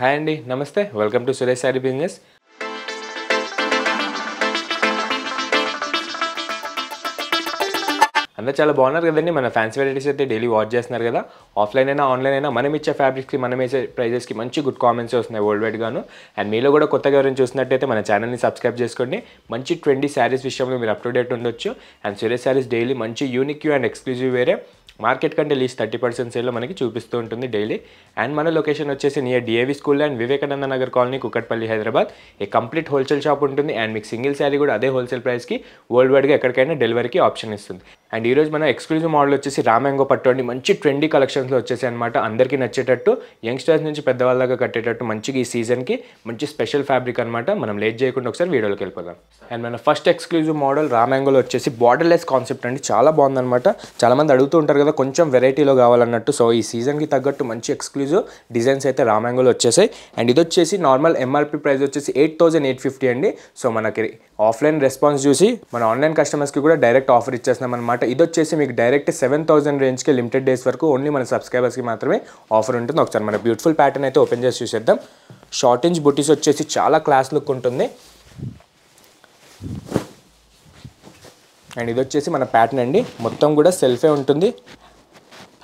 Hi అండి నమస్తే welcome to Suresh sari business అందరూ చాలా బాగున్నారు కదండి. మన ఫ్యాన్సీ వెరైటీస్ అయితే డైలీ వాచ్ చేస్తున్నారు కదా. ఆఫ్లైన్ అయినా ఆన్లైన్ అయినా మనం ఇచ్చే ఫ్యాబ్రిక్స్కి మనం ఇచ్చే ప్రైజెస్కి మంచి గుడ్ కామెంట్స్ వస్తున్నాయి వరల్డ్ వైడ్గాను అండ్ మీలో కూడా కొత్తగా ఎవరైనా చూసినట్టయితే మన ఛానల్ని సబ్స్క్రైబ్ చేసుకోండి. మంచి ట్వంటీ శారీస్ విషయంలో మీరు అప్ టు డేట్ ఉండొచ్చు. అండ్ సురేష్ శారీస్ డైలీ మంచి యూనిక్ అండ్ ఎక్స్క్లూజివ్ వేరే. మార్కెట్ కంటే లీస్ట్ థర్టీ పర్సెంట్ సేల్లో మనకి చూపిస్తూ ఉంటుంది డైలీ. అండ్ మన లొకేషన్ వచ్చేసి near DAV school and Vivekananda Nagar colony Kukatpally Hyderabad a complete wholesale shop ఉంటుంది. అండ్ మీకు సింగిల్ శారీ కూడా అదే హోల్సేల్ ప్రైస్కి వరల్డ్ వైడ్గా ఎక్కడికైనా డెలివరీకి ఆప్షన్ ఇస్తుంది. అండ్ ఈరోజు మన ఎక్స్క్లూజివ్ మోడల్ వచ్చేసి రామాంగో పట్టు అండి. మంచి ట్రెండీ కలెక్షన్స్లో వచ్చేసి అనమాట అందరికీ నచ్చేటట్టు యంగ్స్టర్స్ నుంచి పెద్దవాళ్ళగా కట్టేటట్టు మంచిగా ఈ సీజన్కి మంచి స్పెషల్ ఫ్యాబ్రిక్ అనమాట మనం లేట్ చేయకుండా ఒకసారి వీడియోలోకి వెళ్ళిపోదాం. అండ్ మన ఫస్ట్ ఎక్స్క్లూజివ్ మోడల్ రామాంగోలో వచ్చేసి బార్డర్లెస్ కాన్సెప్ట్ అండి. చాలా బాగుందన్నమాట చాలామంది అడుగుతూ ఉంటారు కదా కొంచెం వెరైటీలో కావాలన్నట్టు. సో ఈ సీజన్కి తగ్గట్టు మంచి ఎక్స్క్లూజివ్ డిజైన్స్ అయితే రామాంగోలో వచ్చేసాయి. అండ్ ఇది వచ్చేసి నార్మల్ ఎంఆర్పీ ప్రైస్ వచ్చేసి ఎయిట్ థౌజండ్ ఎయిట్ ఫిఫ్టీ అండి. సో మనకి ఆఫ్లైన్ రెస్పాన్స్ చూసి మన ఆన్లైన్ కస్టమర్స్కి కూడా డైరెక్ట్ ఆఫర్ ఇచ్చేస్తున్నాం అనమాట ఇది వచ్చేసి మీకు డైరెక్ట్ సెవెన్ థౌసండ్ రేంజ్కి లిమిటెడ్ డేస్ వరకు ఓన్లీ మన సబ్స్క్రైబర్స్కి మాత్రమే ఆఫర్ ఉంటుంది. ఒకసారి మన బ్యూటిఫుల్ ప్యాటర్న్ అయితే ఓపెన్ చేసి చూసేద్దాం. షార్ట్ ఇంచ్ బుటీస్ వచ్చేసి చాలా క్లాస్ లుక్ ఉంటుంది. అండ్ ఇది వచ్చేసి మన ప్యాటర్న్ అండి. మొత్తం కూడా సెల్ఫే ఉంటుంది.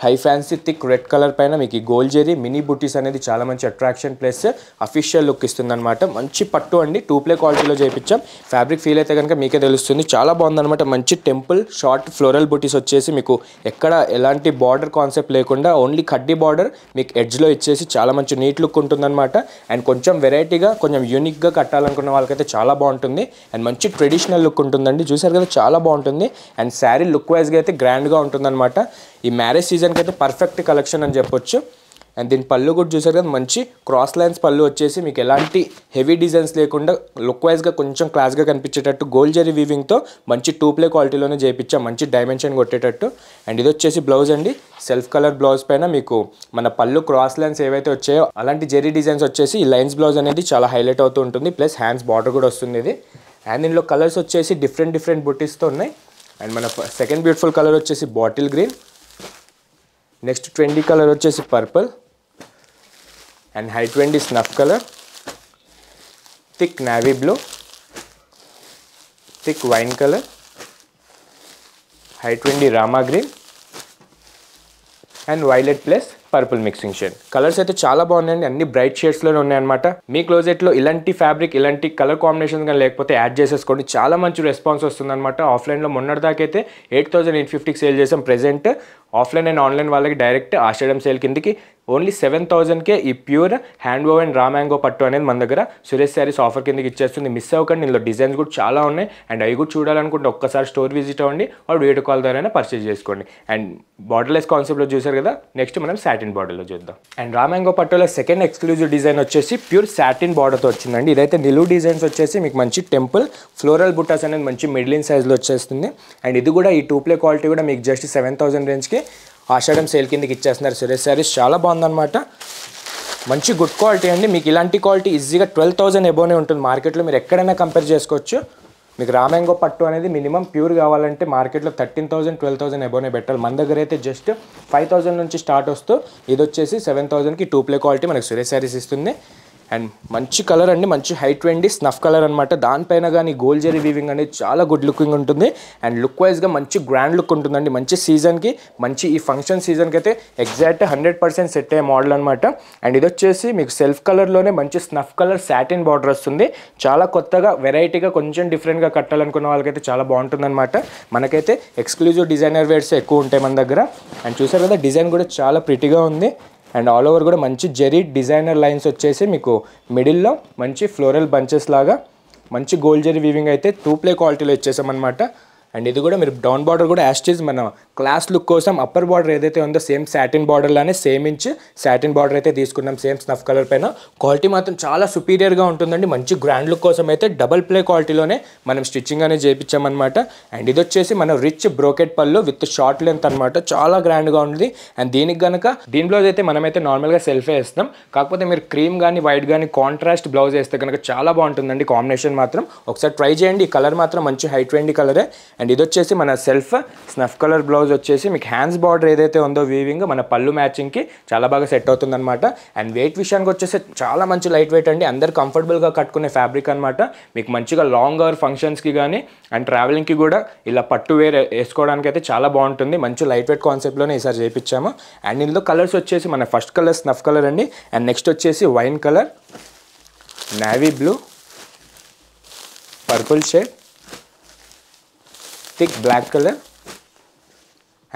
High fancy thick red colour పైన మీకు ఈ గోల్డ్ జెరీ మినీ బుటీస్ అనేది చాలా మంచి అట్రాక్షన్ ప్లస్ అఫీషియల్ లుక్ ఇస్తుందన్నమాట. మంచి పట్టు అండి. టూ ప్లే క్వాలిటీలో చేయించాం ఫ్యాబ్రిక్ ఫీల్ అయితే కనుక మీకే తెలుస్తుంది. చాలా బాగుందన్నమాట. మంచి టెంపుల్ షార్ట్ ఫ్లోరల్ బుటీస్ వచ్చేసి మీకు ఎక్కడ ఎలాంటి బార్డర్ కాన్సెప్ట్ లేకుండా ఓన్లీ కడ్డీ బార్డర్ మీకు ఎడ్జ్లో ఇచ్చేసి చాలా మంచి నీట్ లుక్ ఉంటుందన్నమాట. అండ్ కొంచెం వెరైటీగా కొంచెం యూనిక్గా కట్టాలనుకున్న వాళ్ళకైతే చాలా బాగుంటుంది. అండ్ మంచి ట్రెడిషనల్ లుక్ ఉంటుందండి. చూసారు కదా చాలా బాగుంటుంది. అండ్ శారీ లుక్ వైజ్గా అయితే గ్రాండ్గా ఉంటుందన్నమాట. ఈ మ్యారేజ్ సీజన్కి అయితే పర్ఫెక్ట్ కలెక్షన్ అని చెప్పొచ్చు. అండ్ దీని పళ్ళు కూడా చూసారు కదా మంచి క్రాస్ లైన్స్ పళ్ళు వచ్చేసి మీకు ఎలాంటి హెవీ డిజైన్స్ లేకుండా లుక్ వైజ్గా కొంచెం క్లాస్గా కనిపించేటట్టు గోల్డ్ జరీ వీవింగ్తో మంచి టూ ప్లే క్వాలిటీలోనే చేయించాం మంచి డైమెన్షన్ కొట్టేటట్టు. అండ్ ఇది వచ్చేసి బ్లౌజ్ అండి. సెల్ఫ్ కలర్ బ్లౌజ్ పైన మీకు మన పళ్ళు క్రాస్ లైన్స్ ఏవైతే వచ్చాయో అలాంటి జెరీ డిజైన్స్ వచ్చేసి ఈ లైన్స్ బ్లౌజ్ అనేది చాలా హైలైట్ అవుతూ ఉంటుంది. ప్లస్ హ్యాండ్స్ బార్డర్ కూడా వస్తుంది ఇది. అండ్ దీనిలో కలర్స్ వచ్చేసి డిఫరెంట్ డిఫరెంట్ బుటీస్తో ఉన్నాయి. అండ్ మన సెకండ్ బ్యూటిఫుల్ కలర్ వచ్చేసి bottle green next twenty colour వచ్చేసి purple and high twenty snuff colour thick navy blue thick wine colour high twenty Rama green and violet plus purple mixing shade. Colours అయితే చాలా బాగున్నాయండి. అన్ని bright షేడ్స్లోనే ఉన్నాయన్నమాట. మీ క్లోజెట్లో ఇలాంటి fabric ఇలాంటి colour combination కానీ లేకపోతే యాడ్ చేసేసుకోండి. చాలా మంచి రెస్పాన్స్ వస్తుందన్నమాట. ఆఫ్లైన్లో మొన్నటిదాకైతే ఎయిట్ థౌసండ్ ఎయిట్ ఫిఫ్టీకి సేల్ చేసాం. ప్రెజెంట్ ఆఫ్లైన్ అండ్ ఆన్లైన్ వాళ్ళకి డైరెక్ట్ ఆషాఢం సేల్ కిందకి ఓన్లీ సెవెన్ థౌసండ్కే ఈ ప్యూర్ హ్యాండ్ ఓవ్ అండ్ రామాంగో పట్టు అనేది మన దగ్గర సురేష్ శారీస్ ఆఫర్ కిందకి ఇచ్చేస్తుంది. మిస్ అవ్వకండి ఇందులో డిజైన్స్ కూడా చాలా ఉన్నాయి. అండ్ అవి కూడా చూడాలనుకుంటే ఒక్కసారి స్టోర్ విజిట్ అవ్వండి ఆర్ వీడియో కాల్ ద్వారా పర్చేజ్ చేసుకోండి. అండ్ బార్డర్లెస్ కాన్సెప్ట్లో చూసారు కదా నెక్స్ట్ మనం సాటిన్ బార్డర్లో చూద్దాం. అండ్ రామాంగో పట్టులో సెకండ్ ఎక్స్క్లూజివ్ డిజైన్ వచ్చేసి ప్యూర్ సాటిన్ బార్డర్తో వచ్చిందండి. ఇదైతే నిలువు డిజైన్స్ వచ్చేసి మీకు మంచి టెంపుల్ ఫ్లోరల్ బుట్టాస్ అనేది మంచి మిడిలిన్ సైజ్లో వచ్చేస్తుంది. అండ్ ఇది కూడా ఈ టూ ప్లే క్వాలిటీ కూడా మీకు జస్ట్ సెవెన్ థౌసండ్ రేంజ్కి ఆషాఢం సేల్ కిందకి ఇచ్చేస్తున్నారు సురేష్. శారీస్ చాలా బాగుందన్నమాట. మంచి గుడ్ క్వాలిటీ అండి. మీకు ఇలాంటి క్వాలిటీ ఈజీగా ట్వెల్వ్ థౌసండ్ ఎబోనే ఉంటుంది మార్కెట్లో మీరు ఎక్కడైనా కంపేర్ చేసుకోవచ్చు. మీకు రామ్యాంగో పట్టు అనేది మినిమం ప్యూర్ కావాలంటే మార్కెట్లో థర్టీన్ థౌసండ్ ట్వెల్వ్ థౌసండ్ ఎబోనే పెట్టాలి. మన దగ్గర అయితే జస్ట్ ఫైవ్ థౌసండ్ నుంచి స్టార్ట్ వస్తూ ఇది వచ్చేసి సెవెన్ థౌసండ్కి టూ ప్లే క్వాలిటీ మనకు సురేష్ శారీస్ ఇస్తుంది. అండ్ మంచి కలర్ అండి మంచి హైట్ వెండి స్నఫ్ కలర్ అనమాట దానిపైన కానీ గోల్డ్ జెరీ వీవింగ్ అనేది చాలా గుడ్ లుకింగ్ ఉంటుంది. అండ్ లుక్ వైజ్గా మంచి గ్రాండ్ లుక్ ఉంటుందండి. మంచి సీజన్కి మంచి ఈ ఫంక్షన్ సీజన్కి అయితే ఎగ్జాక్ట్ హండ్రెడ్ పర్సెంట్ సెట్ అయ్యే మోడల్ అనమాట అండ్ ఇది వచ్చేసి మీకు సెల్ఫ్ కలర్లోనే మంచి స్నఫ్ కలర్ సాటిన్ బార్డర్ వస్తుంది. చాలా కొత్తగా వెరైటీగా కొంచెం డిఫరెంట్గా కట్టాలనుకున్న వాళ్ళకైతే చాలా బాగుంటుందన్నమాట మనకైతే ఎక్స్క్లూజివ్ డిజైనర్ వేర్స్ ఎక్కువ ఉంటాయి మన దగ్గర. అండ్ చూసారు కదా డిజైన్ కూడా చాలా ప్రిటీగా ఉంది. అండ్ ఆల్ ఓవర్ కూడా మంచి జెరీ డిజైనర్ లైన్స్ వచ్చేసి మీకు మిడిల్లో మంచి ఫ్లోరల్ బంచెస్ లాగా మంచి గోల్డ్ జెరీ వీవింగ్ అయితే టూ ప్లే క్వాలిటీలో ఇచ్చేసామన్నమాట. అండ్ ఇది కూడా మీరు డౌన్ బార్డర్ కూడా యాస్టేజ్ మన క్లాస్ లుక్ కోసం అప్పర్ బార్డర్ ఏదైతే ఉందో సేమ్ సాటిన్ బార్డర్లానే సేమ్ ఇంచ్ సాటిన్ బార్డర్ అయితే తీసుకున్నాం సేమ్ స్నఫ్ కలర్ పైన. క్వాలిటీ మాత్రం చాలా సుపీరియర్గా ఉంటుందండి. మంచి గ్రాండ్ లుక్ కోసం అయితే డబల్ ప్లే క్వాలిటీలోనే మనం స్టిచ్చింగ్ అనేది చేయించామన్నమాట అండ్ ఇది వచ్చేసి మన రిచ్ బ్రోకెట్ పళ్ళు విత్ షార్ట్ లెంత్ అనమాట చాలా గ్రాండ్గా ఉంది. అండ్ దీనికి గనక దీని బ్లౌజ్ అయితే మనమైతే నార్మల్గా సెల్ఫే వేస్తాం కాకపోతే మీరు క్రీమ్ కానీ వైట్ కానీ కాంట్రాస్ట్ బ్లౌజ్ వేస్తే కనుక చాలా బాగుంటుందండి కాంబినేషన్ మాత్రం. ఒకసారి ట్రై చేయండి. ఈ కలర్ మాత్రం మంచి హైట్ వెండి కలరే అండ్ ఇది వచ్చేసి మన సెల్ఫ్ స్నఫ్ కలర్ బ్లౌజ్ వచ్చేసి మీకు హ్యాండ్స్ బార్డర్ ఏదైతే ఉందో వీవింగ్ మన పళ్ళు మ్యాచింగ్కి చాలా బాగా సెట్ అవుతుంది అనమాట అండ్ వెయిట్ విషయానికి వచ్చేసి చాలా మంచి లైట్ వెయిట్ అండి. అందరు కంఫర్టబుల్గా కట్టుకునే ఫ్యాబ్రిక్ అనమాట మీకు మంచిగా లాంగ్ అవర్ ఫంక్షన్స్కి కానీ అండ్ ట్రావెలింగ్కి కూడా ఇలా పట్టు వేర్ వేసుకోవడానికి అయితే చాలా బాగుంటుంది. మంచి లైట్ వెయిట్ కాన్సెప్ట్లోనే ఈసారి చేయించాము అండ్ ఇందులో కలర్స్ వచ్చేసి మన ఫస్ట్ కలర్ స్నఫ్ కలర్ అండి. అండ్ నెక్స్ట్ వచ్చేసి wine colour navy blue purple shade thick black colour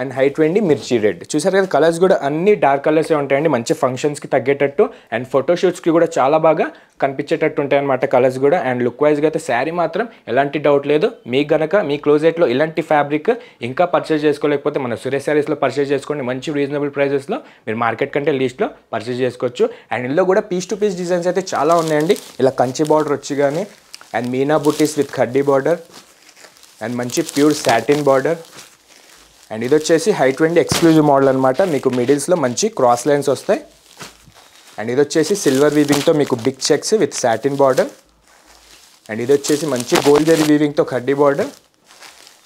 and height వెండి మిర్చి రెడ్. చూసారు కదా కలర్స్ కూడా అన్ని డార్క్ కలర్సే ఉంటాయండి. మంచి ఫంక్షన్స్కి తగ్గేటట్టు అండ్ ఫోటోషూట్స్కి కూడా చాలా బాగా కనిపించేటట్టు ఉంటాయి అనమాట కలర్స్ కూడా. అండ్ లుక్ వైజ్గా అయితే శారీ మాత్రం ఎలాంటి డౌట్ లేదు. మీకు గనక మీ క్లోజెట్లో ఇలాంటి ఫ్యాబ్రిక్ ఇంకా పర్చేస్ చేసుకోలేకపోతే మన సురేష్ శారీస్లో పర్చేస్ చేసుకోండి. మంచి రీజనబుల్ ప్రైజెస్లో మీరు మార్కెట్ కంటే లీస్ట్లో పర్చేస్ చేసుకోవచ్చు. అండ్ ఇందులో కూడా పీస్ టు పీస్ డిజైన్స్ అయితే చాలా ఉన్నాయండి. ఇలా కంచి బార్డర్ వచ్చి కానీ అండ్ మీనా బుటీస్ విత్ కడ్డీ బార్డర్ అండ్ మంచి ప్యూర్ సాటిన్ బార్డర్. అండ్ ఇది వచ్చేసి హై ట్వంటీ ఎక్స్క్లూజివ్ మోడల్ అనమాట మీకు మిడిల్స్లో మంచి క్రాస్ లైన్స్ వస్తాయి. అండ్ ఇది వచ్చేసి సిల్వర్ వీవింగ్తో మీకు big checks with satin border and ఇది వచ్చేసి మంచి గోల్డ్ జరీ వీవింగ్తో ఖడ్డీ బార్డర్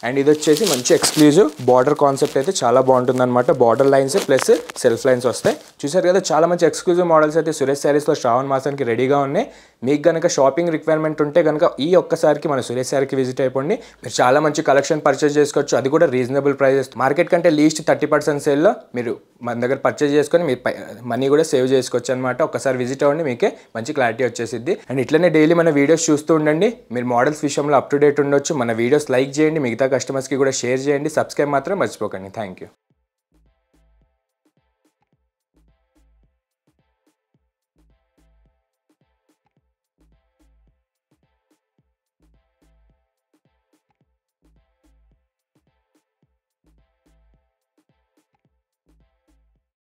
అండ్ ఇది వచ్చేసి మంచి ఎక్స్క్లూజివ్ బార్డర్ కాన్సెప్ట్ అయితే చాలా బాగుంటుంది అనమాట border lines plus self lines వస్తాయి. చూసారు కదా చాలా మంచి ఎక్స్క్లూజివ్ మోడల్స్ అయితే సురేష్ శారీస్లో శ్రావణ మాసానికి రెడీగా ఉన్నాయి. మీకు కనుక షాపింగ్ రిక్వైర్మెంట్ ఉంటే కనుక ఈ ఒక్కసారికి మన సురేష్ సార్కి విజిట్ అయిపోండి. మీరు చాలా మంచి కలెక్షన్ పర్చేస్ చేసుకోవచ్చు. అది కూడా రీజనబుల్ ప్రైజెస్ మార్కెట్ కంటే లీస్ట్ థర్టీ పర్సెంట్ సేల్లో మీరు మన దగ్గర పర్చేస్ చేసుకొని మీరు మనీ కూడా సేవ్ చేసుకోవచ్చు అనమాట ఒకసారి విజిట్ అవ్వండి మీకే మంచి క్లారిటీ వచ్చేసిద్ది. అండ్ ఇట్లనే డైలీ మన వీడియోస్ చూస్తూ ఉండండి. మీరు మోడల్స్ విషయంలో అప్ టు డేట్ ఉండొచ్చు. మన వీడియోస్ లైక్ చేయండి. మిగతా కస్టమర్స్కి కూడా షేర్ చేయండి. సబ్స్క్రైబ్ మాత్రం మర్చిపోకండి. Thank you